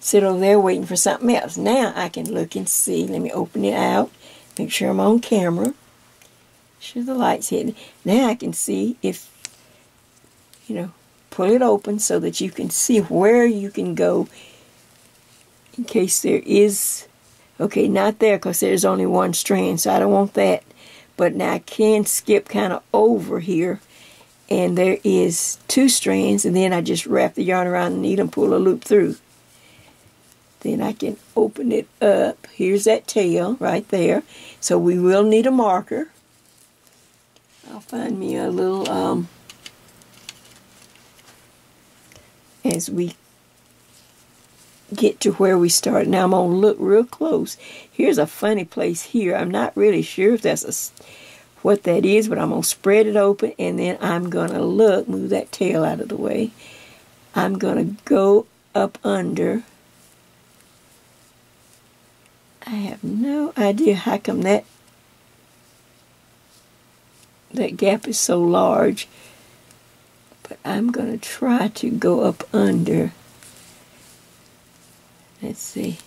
sit over there waiting for something else. Now I can look and see. Let me open it out. Make sure I'm on camera. Make sure the light's hitting. Now I can see if, you know, pull it open so that you can see where you can go in case there is, okay, not there because there's only one strand, so I don't want that but now I can skip kind of over here and there is two strands and then I just wrap the yarn around the needle and pull a loop through. Then I can open it up. Here's that tail right there. So we will need a marker. I'll find me a little, um, as we get to where we started. Now I'm going to look real close. Here's a funny place here. I'm not really sure if that's a, what that is, but I'm going to spread it open and then I'm going to look, move that tail out of the way. I'm going to go up under. I have no idea how come that that gap is so large. But I'm going to try to go up under. Let's see.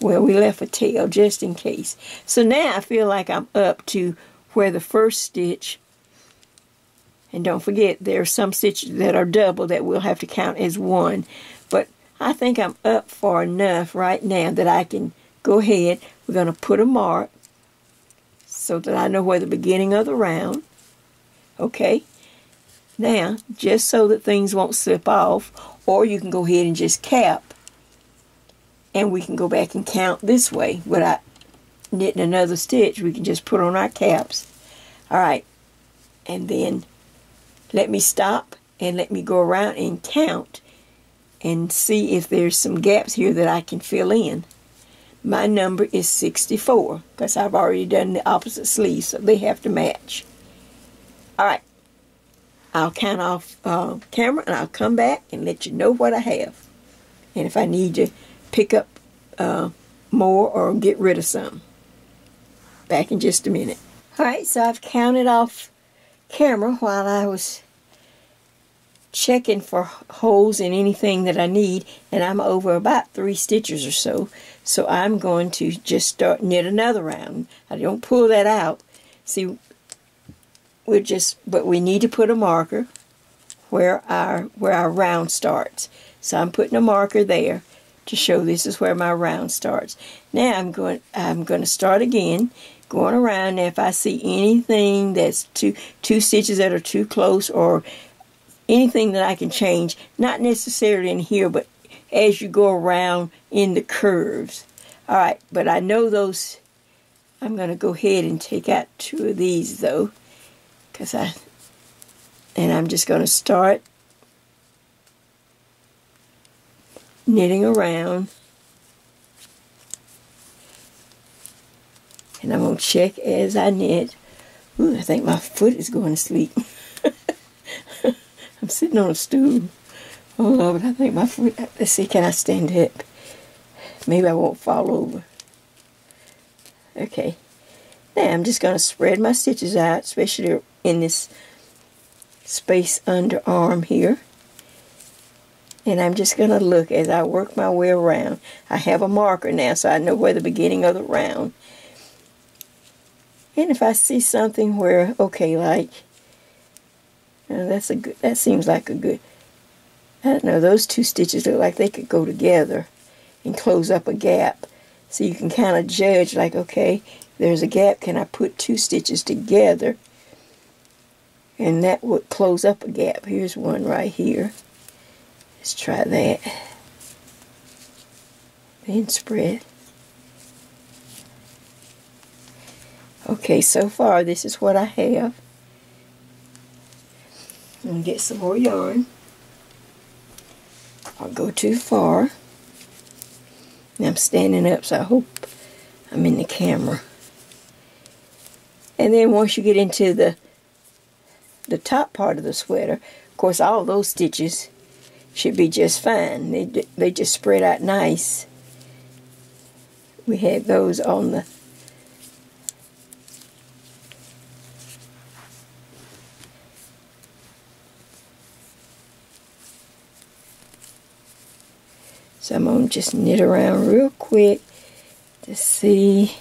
Well, we left a tail just in case. So now I feel like I'm up to where the first stitch, and don't forget there are some stitches that are double that we'll have to count as one. But I think I'm up far enough right now that I can go ahead. We're going to put a mark so that I know where the beginning of the round. Okay. Now, just so that things won't slip off, or you can go ahead and just cap and we can go back and count this way without knitting another stitch. We can just put on our caps. All right, and then let me stop and let me go around and count and see if there's some gaps here that I can fill in. My number is 64 because I've already done the opposite sleeve, so they have to match. All right, I'll count off uh, camera and I'll come back and let you know what I have. And if I need to pick up uh, more or get rid of some. Back in just a minute. Alright, so I've counted off camera while I was checking for holes in anything that I need and I'm over about three stitches or so so I'm going to just start knit another round I don't pull that out see we're just but we need to put a marker where our where our round starts. So I'm putting a marker there to show this is where my round starts. Now I'm going I'm going to start again going around. Now if I see anything that's two two stitches that are too close or anything that I can change not necessarily in here but as you go around in the curves. All right but I know those I'm going to go ahead and take out two of these though because I and I'm just going to start knitting around. And I'm going to check as I knit. Ooh, I think my foot is going to sleep. I'm sitting on a stool. Oh, Lord, I think my foot... Let's see, can I stand up? Maybe I won't fall over. Okay. Now I'm just going to spread my stitches out, especially in this space under arm here. And I'm just going to look as I work my way around. I have a marker now so I know where the beginning of the round. And if I see something where, okay, like, that's a good, that seems like a good, I don't know, those two stitches look like they could go together and close up a gap. So you can kind of judge like, okay, there's a gap, can I put two stitches together? And that would close up a gap. Here's one right here. Let's try that. Then spread. Okay, so far this is what I have. I'm going to get some more yarn. I'll go too far. I'm standing up, so I hope I'm in the camera. And then once you get into the the top part of the sweater, of course all those stitches should be just fine. They, they just spread out nice. We had those on the So I'm going to just knit around real quick to see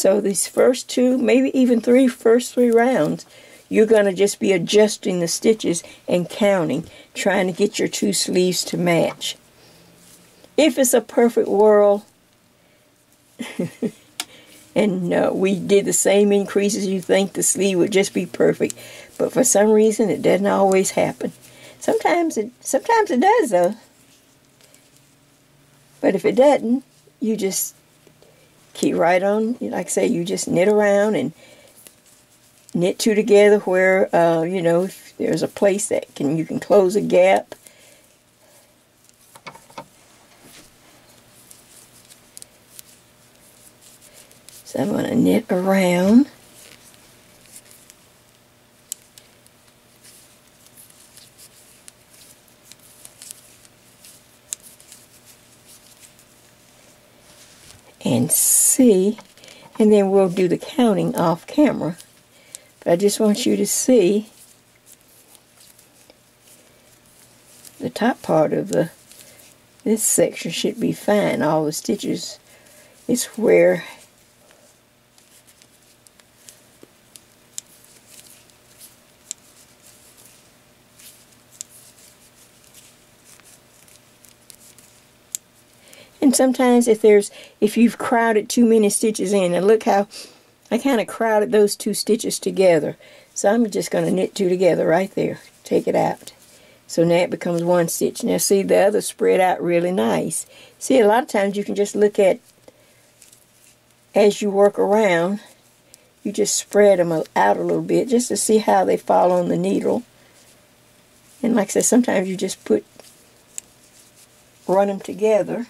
So these first two, maybe even three, first three rounds, you're going to just be adjusting the stitches and counting, trying to get your two sleeves to match. If it's a perfect whirl, and no, we did the same increases, you think the sleeve would just be perfect, but for some reason it doesn't always happen. Sometimes it, sometimes it does though. But if it doesn't, you just keep right on, like I say, you just knit around and knit two together where, uh, you know, if there's a place that can you can close a gap. So I'm going to knit around. And see, and then we'll do the counting off camera. But I just want you to see the top part of the this section should be fine. All the stitches is where And sometimes if there's, if you've crowded too many stitches in, and look how I kind of crowded those two stitches together. So I'm just going to knit two together right there. Take it out. So now it becomes one stitch. Now see the other spread out really nice. See a lot of times you can just look at, as you work around, you just spread them out a little bit just to see how they fall on the needle. And like I said, sometimes you just put, run them together.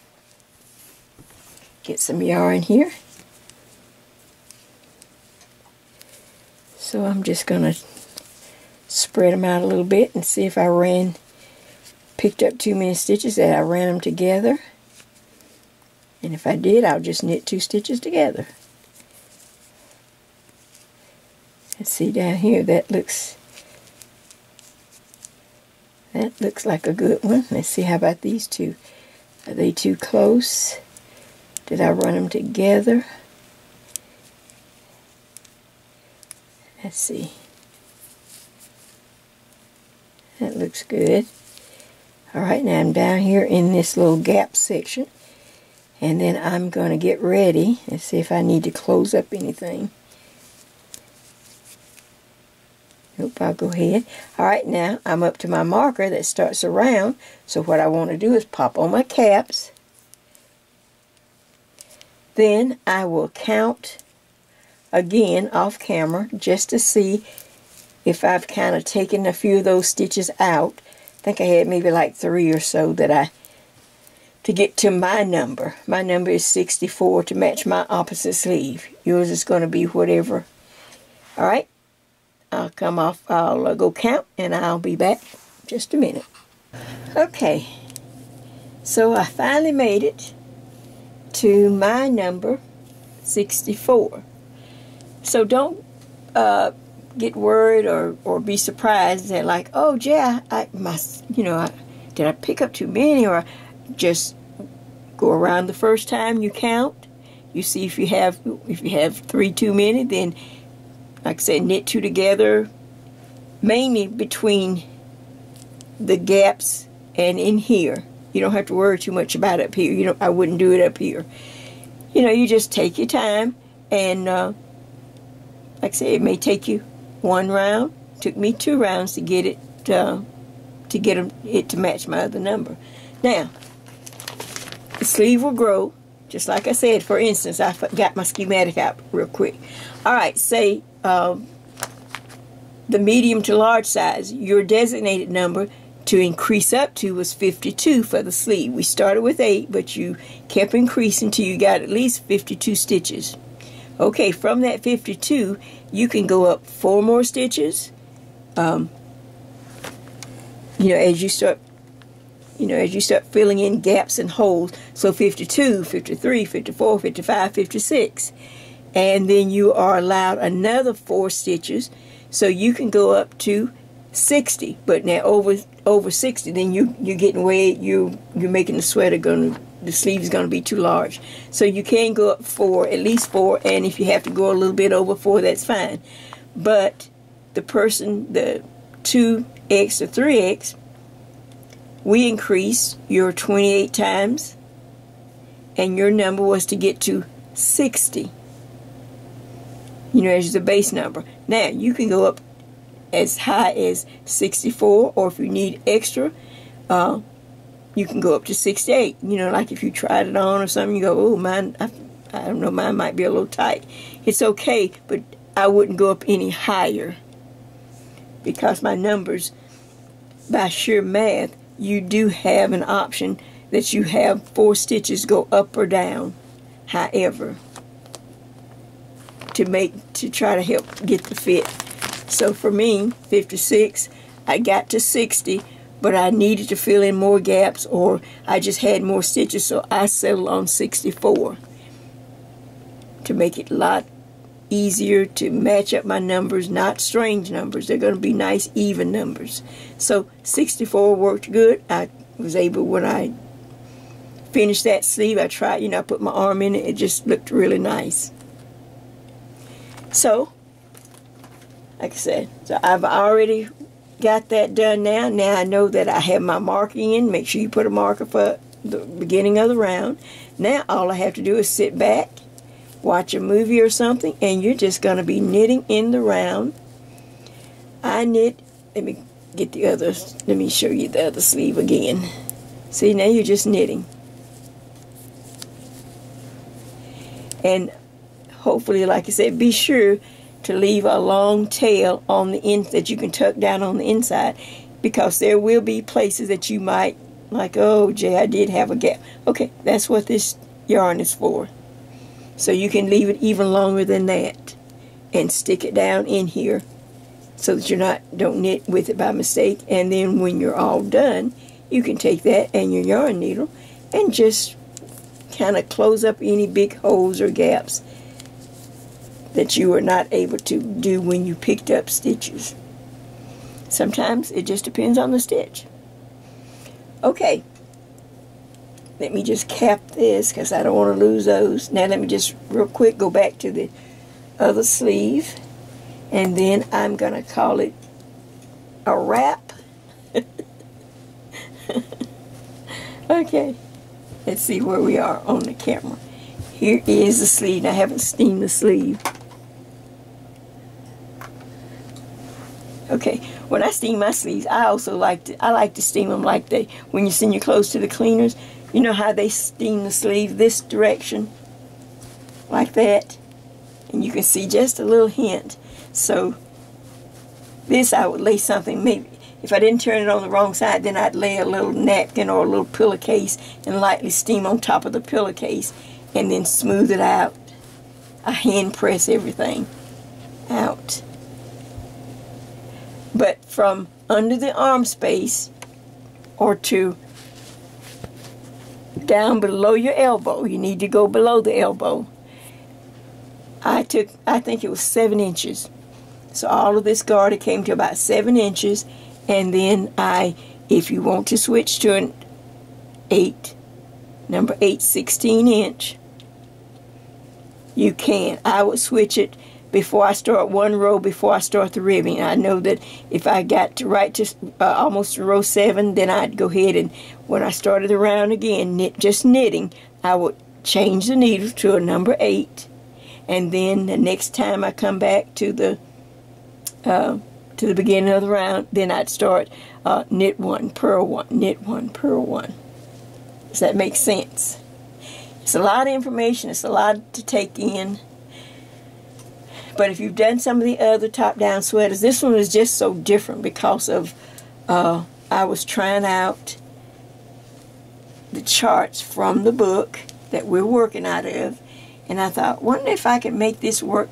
Get some yarn here. So I'm just going to spread them out a little bit and see if I ran, picked up too many stitches that I ran them together. And if I did, I'll just knit two stitches together. Let's see down here, that looks, that looks like a good one. Let's see, how about these two? Are they too close? Did I run them together? Let's see. That looks good. Alright, now I'm down here in this little gap section. And then I'm going to get ready and see if I need to close up anything. Nope, I'll go ahead. Alright, now I'm up to my marker that starts around. So what I want to do is pop on my caps. Then I will count again off camera just to see if I've kind of taken a few of those stitches out. I think I had maybe like three or so that I, to get to my number. My number is 64 to match my opposite sleeve. Yours is going to be whatever. Alright, I'll come off, I'll uh, go count and I'll be back just a minute. Okay, so I finally made it to my number 64. So don't uh, get worried or, or be surprised that like, oh, yeah, I must, you know, I, did I pick up too many or just go around the first time you count. You see if you have if you have three too many, then like I said, knit two together, mainly between the gaps and in here. You don't have to worry too much about up here. You know, I wouldn't do it up here. You know, you just take your time, and uh, like I say, it may take you one round. Took me two rounds to get it uh, to get it to match my other number. Now, the sleeve will grow, just like I said. For instance, I got my schematic out real quick. All right, say um, the medium to large size, your designated number to increase up to was 52 for the sleeve. We started with 8, but you kept increasing until you got at least 52 stitches. Okay, from that 52, you can go up four more stitches. Um, you know, as you start, you know, as you start filling in gaps and holes. So 52, 53, 54, 55, 56. And then you are allowed another four stitches. So you can go up to 60 but now over over 60 then you you're getting way you you're making the sweater going to the sleeve is going to be too large. So you can go up four at least four and if you have to go a little bit over four that's fine. But the person the 2x or 3x we increased your 28 times and your number was to get to 60 you know as the base number. Now you can go up as high as 64 or if you need extra uh, you can go up to 68 you know like if you tried it on or something you go oh mine I, I don't know mine might be a little tight. It's okay but I wouldn't go up any higher because my numbers by sheer math you do have an option that you have four stitches go up or down however to make to try to help get the fit so for me, 56, I got to 60, but I needed to fill in more gaps or I just had more stitches, so I settled on 64. to make it a lot easier to match up my numbers, not strange numbers. They're going to be nice, even numbers. So 64 worked good. I was able, when I finished that sleeve, I tried, you know, I put my arm in it. It just looked really nice. So, like I said, so I've already got that done now. Now I know that I have my marking in. Make sure you put a marker for the beginning of the round. Now all I have to do is sit back watch a movie or something, and you're just going to be knitting in the round. I knit, let me get the other, let me show you the other sleeve again. See, now you're just knitting. And hopefully, like I said, be sure to leave a long tail on the end that you can tuck down on the inside because there will be places that you might like, oh, Jay, I did have a gap. Okay, that's what this yarn is for. So you can leave it even longer than that and stick it down in here so that you're not don't knit with it by mistake and then when you're all done you can take that and your yarn needle and just kind of close up any big holes or gaps that you were not able to do when you picked up stitches. Sometimes it just depends on the stitch. Okay, let me just cap this because I don't want to lose those. Now let me just real quick go back to the other sleeve and then I'm going to call it a wrap. okay, let's see where we are on the camera. Here is the sleeve. I haven't steamed the sleeve. Okay, when I steam my sleeves, I also like to I like to steam them like they when you send your clothes to the cleaners. You know how they steam the sleeve this direction? Like that. And you can see just a little hint. So this I would lay something, maybe if I didn't turn it on the wrong side, then I'd lay a little napkin or a little pillowcase and lightly steam on top of the pillowcase and then smooth it out. I hand press everything out. But from under the arm space or to down below your elbow. You need to go below the elbow. I took, I think it was seven inches. So all of this garter came to about seven inches. And then I, if you want to switch to an eight, number eight, 16 inch, you can. I would switch it before I start one row before I start the ribbing. I know that if I got to right to uh, almost row seven, then I'd go ahead and when I started the round again, knit, just knitting, I would change the needle to a number eight, and then the next time I come back to the uh, to the beginning of the round, then I'd start uh, knit one, purl one, knit one, purl one. Does that make sense? It's a lot of information. It's a lot to take in. But if you've done some of the other top-down sweaters, this one is just so different because of uh, I was trying out the charts from the book that we're working out of, and I thought, wonder if I could make this work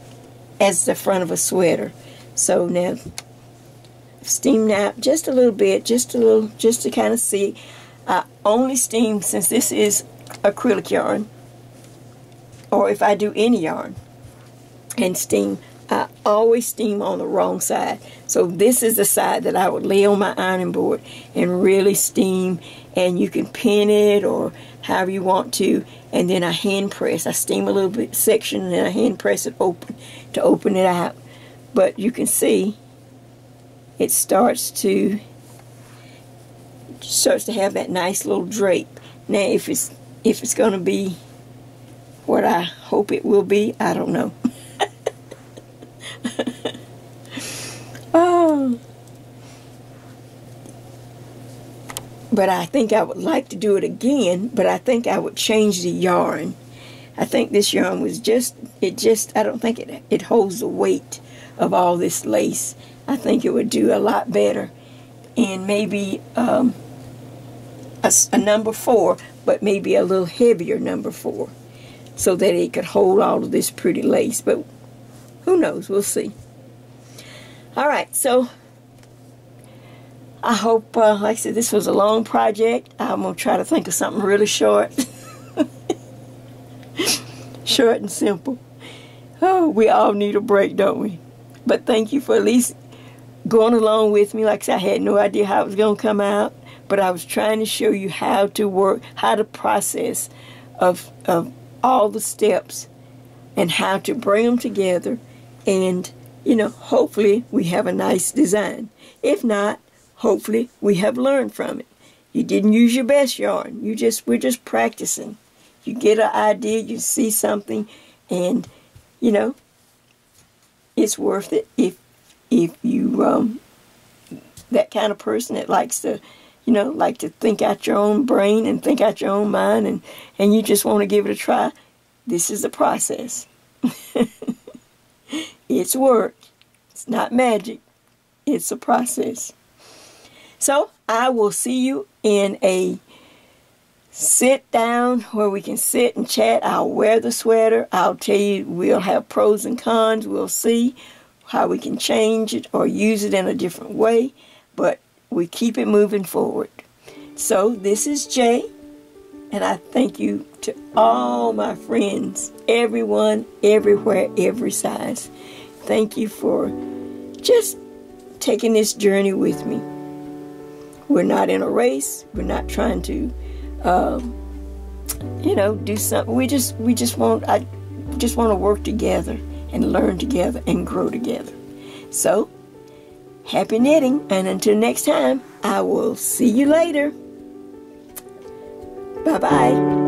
as the front of a sweater. So now, steam out just a little bit, just a little, just to kind of see. I only steam since this is acrylic yarn, or if I do any yarn and steam. I always steam on the wrong side. So this is the side that I would lay on my ironing board and really steam. And you can pin it or however you want to. And then I hand press. I steam a little bit section and then I hand press it open to open it out. But you can see it starts to starts to have that nice little drape. Now if it's if it's going to be what I hope it will be, I don't know. oh. But I think I would like to do it again, but I think I would change the yarn. I think this yarn was just, it just, I don't think it, it holds the weight of all this lace. I think it would do a lot better in maybe um, a, a number four, but maybe a little heavier number four so that it could hold all of this pretty lace. But who knows? We'll see. All right, so I hope, uh, like I said, this was a long project. I'm going to try to think of something really short. short and simple. Oh, we all need a break, don't we? But thank you for at least going along with me. Like I said, I had no idea how it was going to come out, but I was trying to show you how to work, how to process of, of all the steps and how to bring them together and you know hopefully we have a nice design. If not hopefully we have learned from it. You didn't use your best yarn. You just we're just practicing. You get an idea you see something and you know it's worth it if if you um that kind of person that likes to you know like to think out your own brain and think out your own mind and and you just want to give it a try this is the process it's work. It's not magic. It's a process. So I will see you in a sit down where we can sit and chat. I'll wear the sweater. I'll tell you, we'll have pros and cons. We'll see how we can change it or use it in a different way. But we keep it moving forward. So this is J, and I thank you to all my friends, everyone, everywhere, every size. Thank you for just taking this journey with me. We're not in a race. We're not trying to, um, you know, do something. We just we just want I just want to work together and learn together and grow together. So, happy knitting, and until next time, I will see you later. Bye bye.